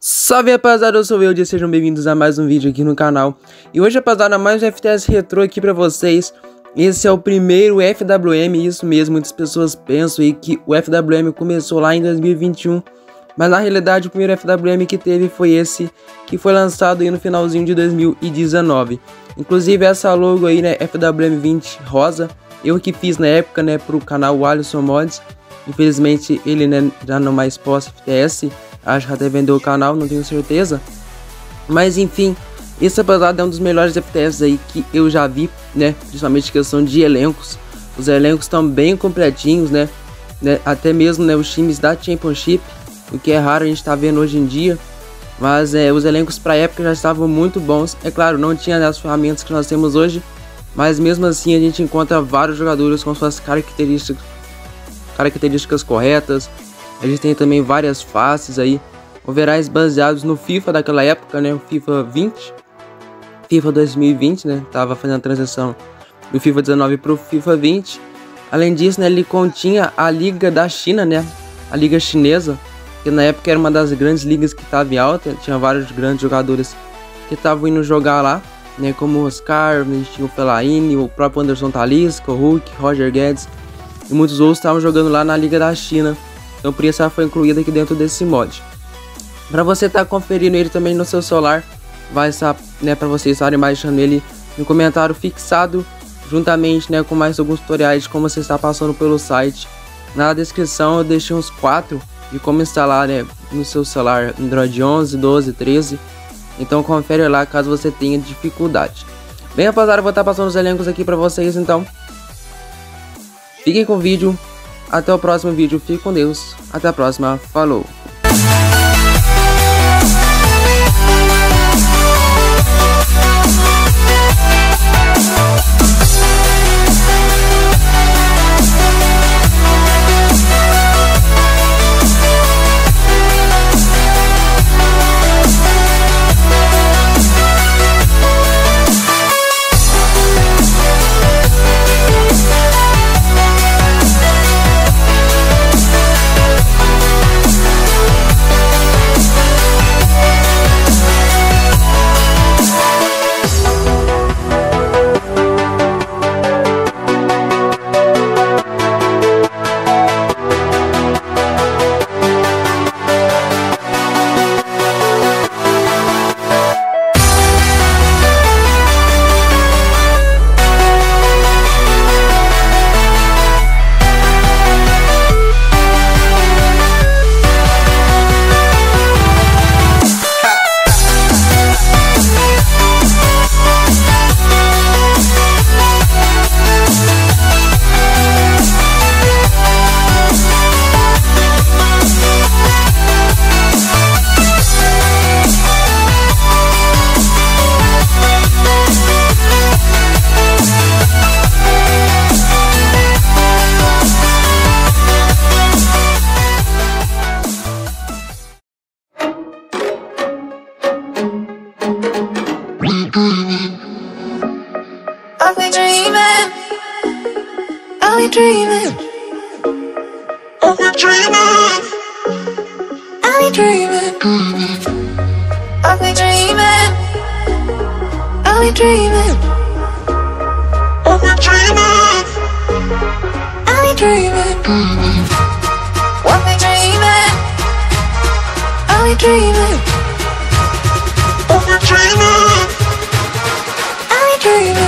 Salve rapaziada, eu sou o Eude, sejam bem-vindos a mais um vídeo aqui no canal. E hoje rapaziada, mais um FTS Retro aqui pra vocês. Esse é o primeiro FWM, isso mesmo, muitas pessoas pensam aí que o FWM começou lá em 2021 Mas na realidade o primeiro FWM que teve foi esse, que foi lançado aí no finalzinho de 2019 Inclusive essa logo aí, né, FWM20 rosa Eu que fiz na época, né, pro canal Alisson Mods. Infelizmente ele né, já não mais posta FTS Acho que até vendeu o canal, não tenho certeza. Mas enfim, esse apesar é um dos melhores FPS aí que eu já vi, né? Principalmente questão de elencos. Os elencos estão bem completinhos, né? né? Até mesmo né, os times da Championship, o que é raro a gente tá vendo hoje em dia. Mas é, os elencos para época já estavam muito bons. É claro, não tinha né, as ferramentas que nós temos hoje, mas mesmo assim a gente encontra vários jogadores com suas características, características corretas, a gente tem também várias faces aí, overais baseados no FIFA daquela época, né? O FIFA 20, FIFA 2020, né? Tava fazendo a transição do FIFA 19 para o FIFA 20. Além disso, né, ele continha a Liga da China, né? A Liga Chinesa, que na época era uma das grandes ligas que estava em alta. Tinha vários grandes jogadores que estavam indo jogar lá, né? Como o Oscar, a gente tinha o Fellaini, o próprio Anderson Talisca, o Hulk, Roger Guedes e muitos outros estavam jogando lá na Liga da China. Então por isso ela foi incluída aqui dentro desse mod. Para você estar tá conferindo ele também no seu celular, vai estar, né, para vocês estarem baixando ele no comentário fixado, juntamente, né, com mais alguns tutoriais de como você está passando pelo site. Na descrição eu deixei uns 4 de como instalar, né, no seu celular Android 11, 12, 13. Então confere lá caso você tenha dificuldade. Bem, rapaziada, eu vou estar tá passando os elencos aqui para vocês, então. Fiquem com o vídeo, até o próximo vídeo, fique com Deus. Até a próxima, falou! Dreaming? Are we dreaming? Are we dreaming? Are we dreaming? Are we dreaming? Are we dreaming? Are we dreaming? Are we dreaming? Are we dreaming? Are we dreaming?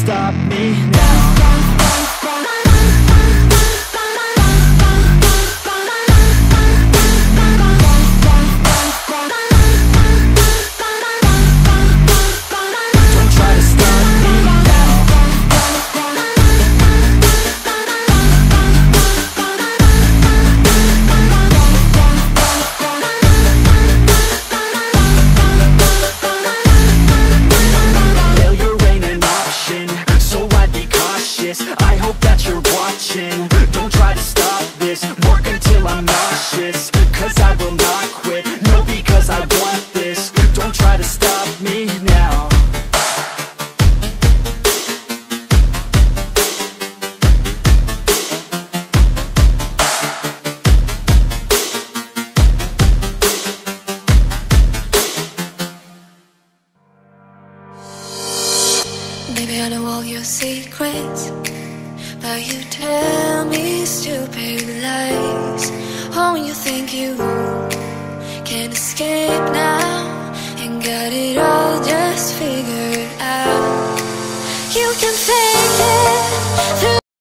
Stop me now I know all your secrets, but you tell me stupid lies. Oh, you think you can escape now and got it all just figured out. You can.